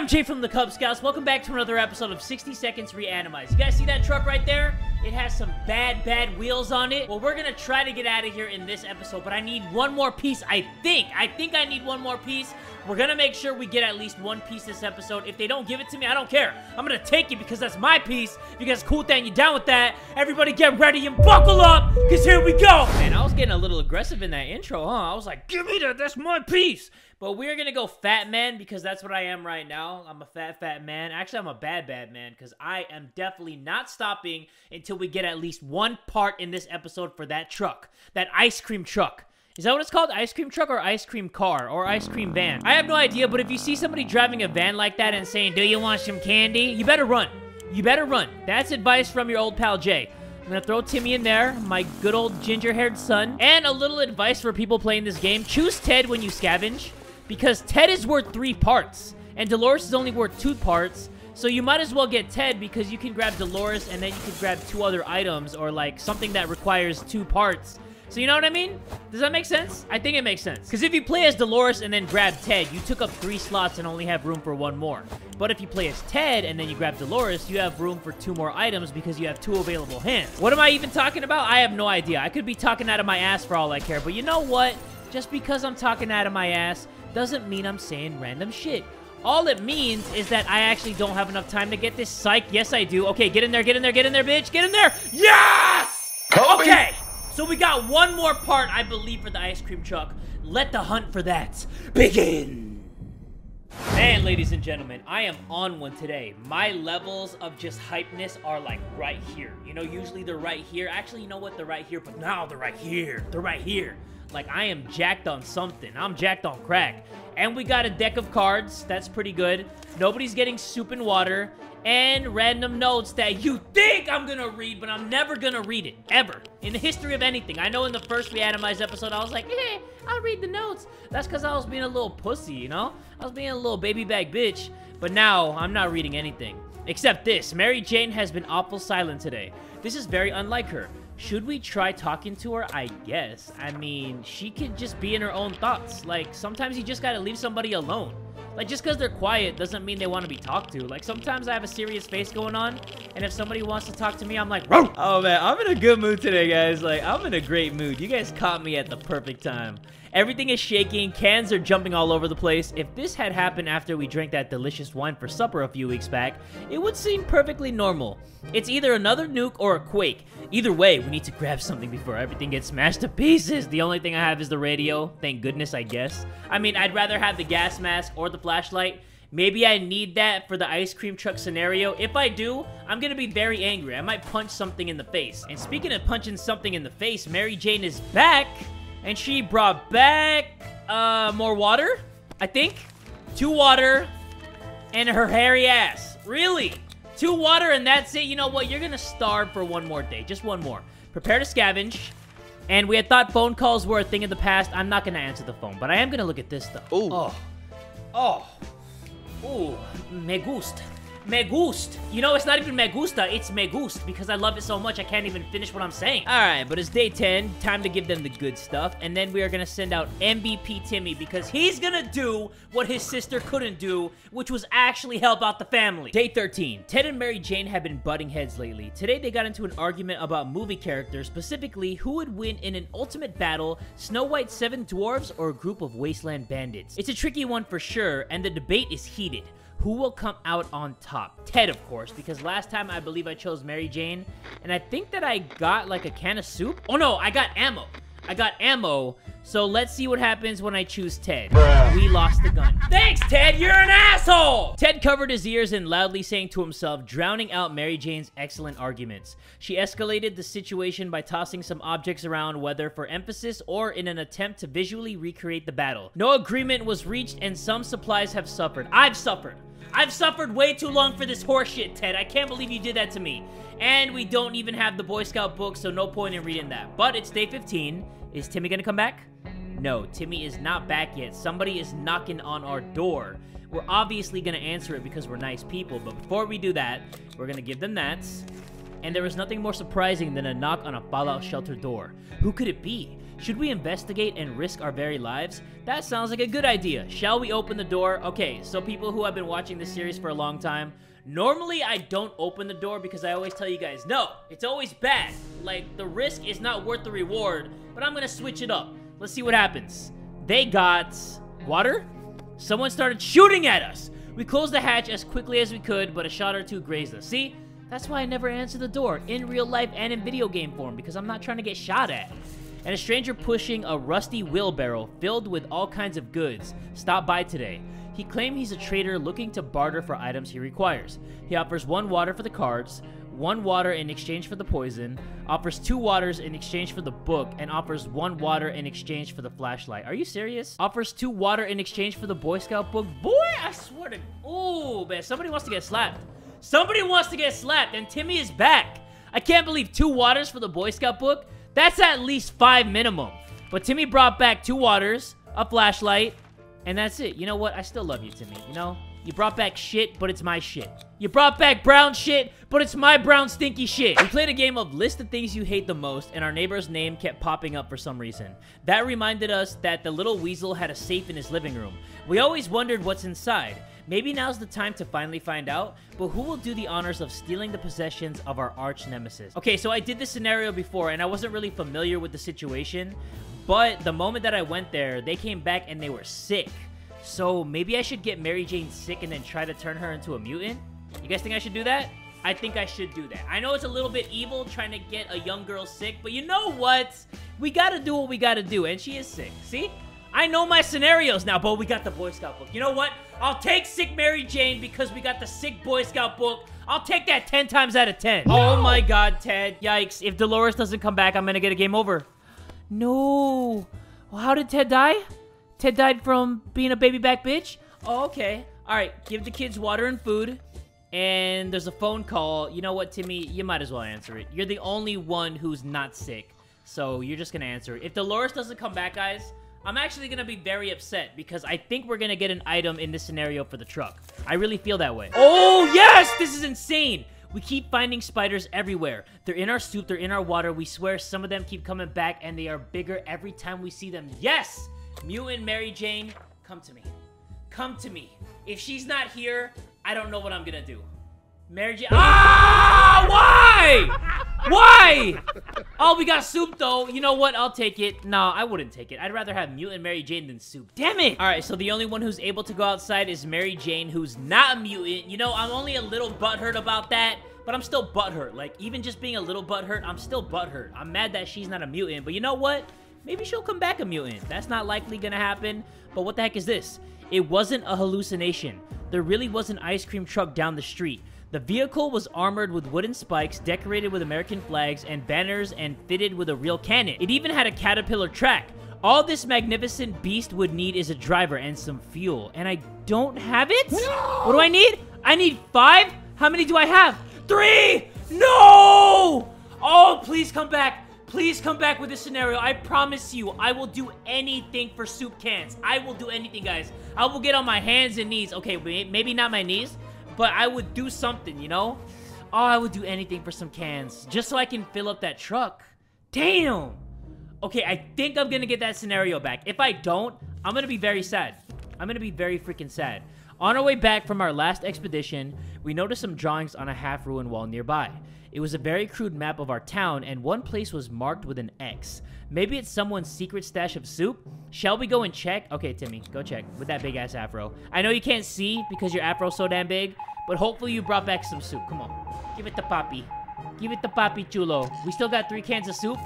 I'm Jay from the Kubz Scouts. Welcome back to another episode of 60 Seconds Reatomize. You guys see that truck right there? It has some bad, bad wheels on it. Well, we're gonna try to get out of here in this episode, but I need one more piece, I think. I think I need one more piece. We're gonna make sure we get at least one piece this episode. If they don't give it to me, I don't care. I'm gonna take it because that's my piece. If you guys cool and you down with that, everybody get ready and buckle up, because here we go. Man, I was getting a little aggressive in that intro, huh? I was like, give me that, that's my piece. But we're gonna go fat man because that's what I am right now. I'm a fat, fat man. Actually, I'm a bad, bad man because I am definitely not stopping until we get at least one part in this episode for that truck, that ice cream truck. Is that what it's called? Ice cream truck or ice cream car or ice cream van? I have no idea, but if you see somebody driving a van like that and saying, do you want some candy? You better run. You better run. That's advice from your old pal Jay. I'm gonna throw Timmy in there, my good old ginger-haired son. And a little advice for people playing this game. Choose Ted when you scavenge because Ted is worth three parts, and Dolores is only worth two parts. So you might as well get Ted because you can grab Dolores and then you can grab two other items or like something that requires two parts. So you know what I mean? Does that make sense? I think it makes sense. Because if you play as Dolores and then grab Ted, you took up three slots and only have room for one more. But if you play as Ted and then you grab Dolores, you have room for two more items because you have two available hands. What am I even talking about? I have no idea. I could be talking out of my ass for all I care. But you know what? Just because I'm talking out of my ass doesn't mean I'm saying random shit. All it means is that I actually don't have enough time to get this psych. Yes, I do. Okay, get in there, get in there, get in there, bitch. Get in there. Yes! Kobe. Okay, so we got one more part, I believe, for the ice cream truck. Let the hunt for that begin. And ladies and gentlemen, I am on one today. My levels of just hypeness are like right here. You know, usually they're right here. Actually, you know what? They're right here, but now they're right here. They're right here. Like I am jacked on something. I'm jacked on crack. And we got a deck of cards. That's pretty good. Nobody's getting soup and water. And random notes that you think I'm gonna read, but I'm never gonna read it. Ever. In the history of anything. I know in the first Reatomized episode, I was like, eh, I'll read the notes. That's because I was being a little pussy, you know? I was being a little baby bag bitch. But now, I'm not reading anything. Except this. Mary Jane has been awful silent today. This is very unlike her. Should we try talking to her? I guess. I mean, she could just be in her own thoughts. Like, sometimes you just gotta leave somebody alone. Like, just because they're quiet doesn't mean they want to be talked to. Like, sometimes I have a serious face going on, and if somebody wants to talk to me, I'm like, Row! Oh, man, I'm in a good mood today, guys. Like, I'm in a great mood. You guys caught me at the perfect time. Everything is shaking, cans are jumping all over the place. If this had happened after we drank that delicious wine for supper a few weeks back, it would seem perfectly normal. It's either another nuke or a quake. Either way, we need to grab something before everything gets smashed to pieces. The only thing I have is the radio. Thank goodness, I guess. I mean, I'd rather have the gas mask or the flashlight. Maybe I need that for the ice cream truck scenario. If I do, I'm gonna be very angry. I might punch something in the face. And speaking of punching something in the face, Mary Jane is back. And she brought back, uh, more water, I think. Two water and her hairy ass. Really? Two water and that's it? You know what? You're gonna starve for one more day. Just one more. Prepare to scavenge. And we had thought phone calls were a thing of the past. I'm not gonna answer the phone, but I am gonna look at this though. Ooh. Oh. Oh. Ooh. Me gusta. Me gust. You know, it's not even me gusta, it's me gust because I love it so much I can't even finish what I'm saying. Alright, but it's day 10. Time to give them the good stuff. And then we are going to send out MVP Timmy because he's going to do what his sister couldn't do, which was actually help out the family. Day 13. Ted and Mary Jane have been butting heads lately. Today they got into an argument about movie characters, specifically who would win in an ultimate battle, Snow White Seven Dwarves or a group of wasteland bandits. It's a tricky one for sure, and the debate is heated who will come out on top? Ted, of course, because last time I believe I chose Mary Jane, and I think that I got like a can of soup. Oh no, I got ammo. I got ammo, so let's see what happens when I choose Ted. Bruh. We lost the gun. Thanks, Ted! You're an asshole! Ted covered his ears and loudly saying to himself, drowning out Mary Jane's excellent arguments. She escalated the situation by tossing some objects around, whether for emphasis or in an attempt to visually recreate the battle. No agreement was reached and some supplies have suffered. I've suffered. I've suffered way too long for this horseshit, Ted. I can't believe you did that to me. And we don't even have the Boy Scout book, so no point in reading that. But it's day 15. Is Timmy gonna come back? No, Timmy is not back yet. Somebody is knocking on our door. We're obviously gonna answer it because we're nice people, but before we do that, we're gonna give them that. And there was nothing more surprising than a knock on a Fallout shelter door. Who could it be? Should we investigate and risk our very lives? That sounds like a good idea. Shall we open the door? Okay, so people who have been watching this series for a long time, normally I don't open the door because I always tell you guys, no, it's always bad. Like, the risk is not worth the reward, but I'm gonna switch it up. Let's see what happens. They got water? Someone started shooting at us. We closed the hatch as quickly as we could, but a shot or two grazed us. See? That's why I never answer the door, in real life and in video game form, because I'm not trying to get shot at. And a stranger pushing a rusty wheelbarrow filled with all kinds of goods stopped by today. He claimed he's a trader looking to barter for items he requires. He offers one water for the cards, one water in exchange for the poison, offers two waters in exchange for the book, and offers one water in exchange for the flashlight. Are you serious? Offers two water in exchange for the Boy Scout book? Boy, I swear to... Oh, man, somebody wants to get slapped. Somebody wants to get slapped, and Timmy is back. I can't believe two waters for the Boy Scout book? That's at least five minimum. But Timmy brought back two waters, a flashlight, and that's it. You know what? I still love you, Timmy. You know? You brought back shit, but it's my shit. You brought back brown shit, but it's my brown stinky shit. We played a game of list the things you hate the most, and our neighbor's name kept popping up for some reason. That reminded us that the little weasel had a safe in his living room. We always wondered what's inside. Maybe now's the time to finally find out, but who will do the honors of stealing the possessions of our arch nemesis? Okay, so I did this scenario before, and I wasn't really familiar with the situation, but the moment that I went there, they came back and they were sick. So maybe I should get Mary Jane sick and then try to turn her into a mutant? You guys think I should do that? I think I should do that. I know it's a little bit evil trying to get a young girl sick, but you know what? We gotta do what we gotta do, and she is sick. See? I know my scenarios now, but we got the Boy Scout book. You know what? I'll take Sick Mary Jane because we got the Sick Boy Scout book. I'll take that 10 times out of 10. No! Oh my god, Ted. Yikes. If Dolores doesn't come back, I'm gonna get a game over. No. Well, how did Ted die? Ted died from being a baby back bitch? Oh, okay. All right, give the kids water and food. And there's a phone call. You know what, Timmy? You might as well answer it. You're the only one who's not sick. So you're just going to answer it. If Dolores doesn't come back, guys, I'm actually going to be very upset because I think we're going to get an item in this scenario for the truck. I really feel that way. Oh, yes! This is insane! We keep finding spiders everywhere. They're in our soup, they're in our water. We swear some of them keep coming back and they are bigger every time we see them. Yes! Mutant Mary Jane, come to me. Come to me. If she's not here, I don't know what I'm gonna do. Mary Jane. Ah! Why? Why? Oh, we got soup though. You know what? I'll take it. No, I wouldn't take it. I'd rather have mutant Mary Jane than soup. Damn it! All right, so the only one who's able to go outside is Mary Jane, who's not a mutant. You know, I'm only a little butthurt about that, but I'm still butthurt. Like, even just being a little butthurt, I'm still butthurt. I'm mad that she's not a mutant, but you know what? Maybe she'll come back a mutant. That's not likely gonna happen, but what the heck is this? It wasn't a hallucination. There really was an ice cream truck down the street. The vehicle was armored with wooden spikes, decorated with American flags and banners, and fitted with a real cannon. It even had a caterpillar track. All this magnificent beast would need is a driver and some fuel, and I don't have it? No! What do I need? I need five? How many do I have? Three! No! Oh, please come back. Please come back with this scenario. I promise you, I will do anything for soup cans. I will do anything, guys. I will get on my hands and knees. Okay, maybe not my knees, but I would do something, you know? Oh, I would do anything for some cans, just so I can fill up that truck. Damn! Okay, I think I'm gonna get that scenario back. If I don't, I'm gonna be very sad. I'm gonna be very freaking sad. On our way back from our last expedition, we noticed some drawings on a half-ruined wall nearby. It was a very crude map of our town, and one place was marked with an X. Maybe it's someone's secret stash of soup? Shall we go and check? Okay, Timmy, go check with that big-ass afro. I know you can't see because your afro's so damn big, but hopefully you brought back some soup. Come on. Give it to Poppy. Give it to Poppy Chulo. We still got three cans of soup.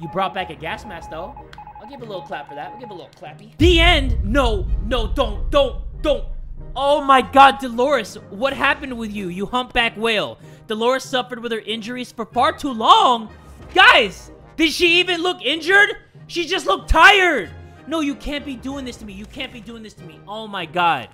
You brought back a gas mask, though. I'll give a little clap for that. We'll give a little clappy. The end! No, no, don't, don't, don't. Oh my god, Dolores, what happened with you, you humpback whale? Dolores suffered with her injuries for far too long. Guys, did she even look injured? She just looked tired. No, you can't be doing this to me. You can't be doing this to me. Oh my god.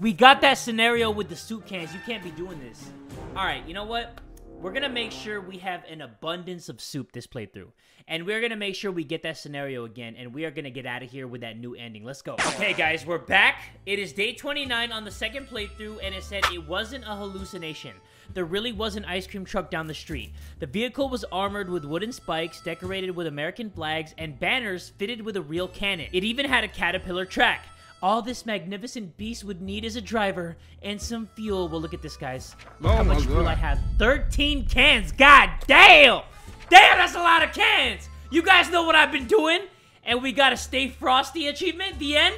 We got that scenario with the soup cans. You can't be doing this. All right, you know what? We're gonna make sure we have an abundance of soup this playthrough. And we're gonna make sure we get that scenario again, and we are gonna get out of here with that new ending. Let's go. Okay, guys, we're back. It is day 29 on the second playthrough, and it said it wasn't a hallucination. There really was an ice cream truck down the street. The vehicle was armored with wooden spikes, decorated with American flags, and banners fitted with a real cannon. It even had a caterpillar track. All this magnificent beast would need is a driver and some fuel. Well, look at this, guys. Look Oh how much fuel I have. 13 cans. God damn! Damn, that's a lot of cans! You guys know what I've been doing? And we got a Stay Frosty achievement, the end?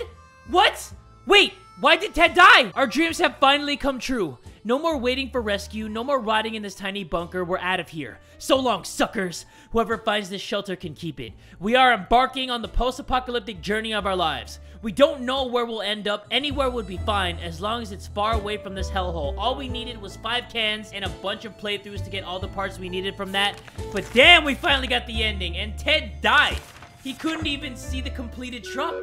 What? Wait, why did Ted die? Our dreams have finally come true. No more waiting for rescue, no more rotting in this tiny bunker. We're out of here. So long, suckers. Whoever finds this shelter can keep it. We are embarking on the post apocalyptic journey of our lives. We don't know where we'll end up. Anywhere would be fine as long as it's far away from this hellhole. All we needed was five cans and a bunch of playthroughs to get all the parts we needed from that. But damn, we finally got the ending. And Ted died. He couldn't even see the completed truck.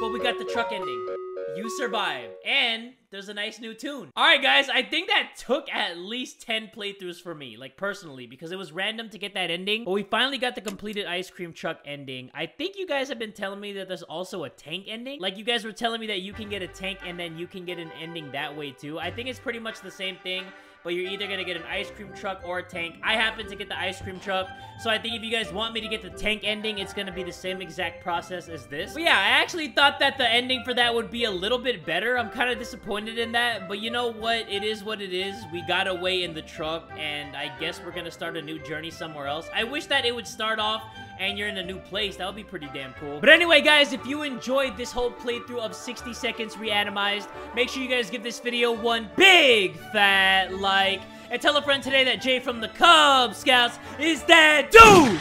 But we got the truck ending. You survived. And there's a nice new tune. Alright guys, I think that took at least 10 playthroughs for me, like personally, because it was random to get that ending. But we finally got the completed ice cream truck ending. I think you guys have been telling me that there's also a tank ending. Like you guys were telling me that you can get a tank and then you can get an ending that way too. I think it's pretty much the same thing but you're either gonna get an ice cream truck or a tank. I happen to get the ice cream truck, so I think if you guys want me to get the tank ending, it's gonna be the same exact process as this. But yeah, I actually thought that the ending for that would be a little bit better. I'm kind of disappointed in that, but you know what? It is what it is. We got away in the truck, and I guess we're gonna start a new journey somewhere else. I wish that it would start off and you're in a new place. That would be pretty damn cool. But anyway, guys, if you enjoyed this whole playthrough of 60 Seconds Reatomized, make sure you guys give this video one big fat like. And tell a friend today that Jay from the Kubz Scouts is that dude!